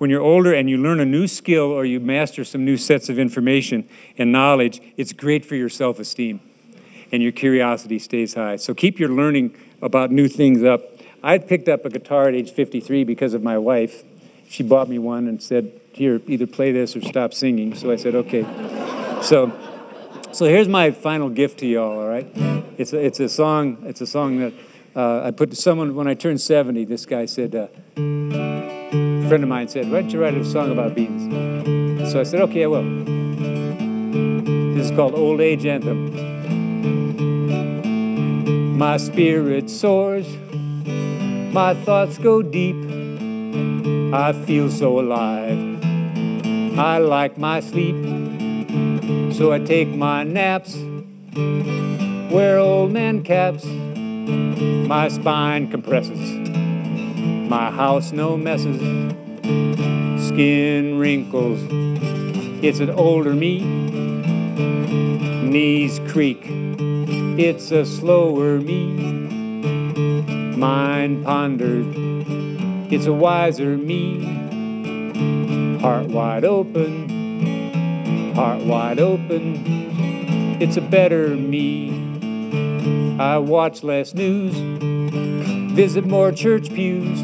when you're older and you learn a new skill or you master some new sets of information and knowledge, it's great for your self-esteem, and your curiosity stays high. So keep your learning about new things up. I picked up a guitar at age 53 because of my wife. She bought me one and said, "Here, either play this or stop singing." So I said, "Okay." So So here's my final gift to y'all. All right, it's a, it's a song. It's a song that uh, I put to someone when I turned 70. This guy said, uh, friend of mine said, "Why don't you write a song about beans?" So I said, "Okay, I will." This is called Old Age Anthem. My spirit soars, my thoughts go deep. I feel so alive. I like my sleep. So I take my naps, wear old man caps, my spine compresses, my house no messes, skin wrinkles, it's an older me, knees creak, it's a slower me, mind ponders, it's a wiser me, heart wide open. Heart wide open. It's a better me. I watch less news, visit more church pews,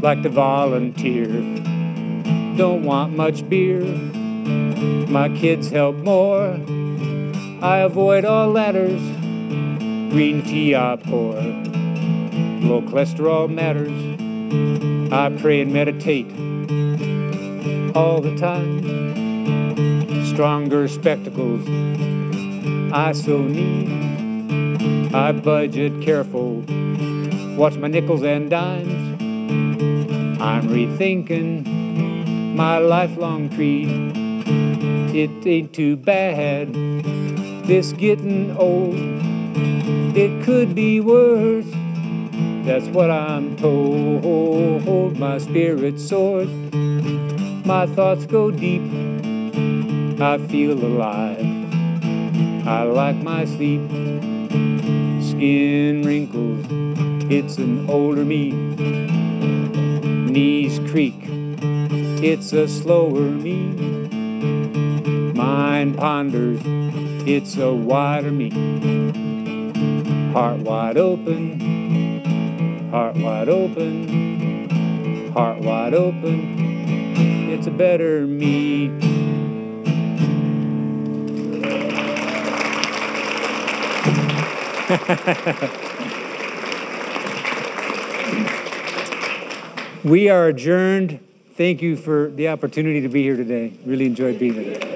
like to volunteer. Don't want much beer. My kids help more. I avoid all ladders. Green tea I pour. Low cholesterol matters. I pray and meditate all the time stronger spectacles I so need. I budget careful, watch my nickels and dimes. I'm rethinking my lifelong creed. It ain't too bad, this getting old. It could be worse, that's what I'm told. My spirit soars, my thoughts go deep. I feel alive. I like my sleep. Skin wrinkles, it's an older me. Knees creak, it's a slower me. Mind ponders, it's a wider me. Heart wide open, heart wide open, heart wide open. It's a better me. [laughs] we are adjourned. Thank you for the opportunity to be here today. Really enjoyed being here.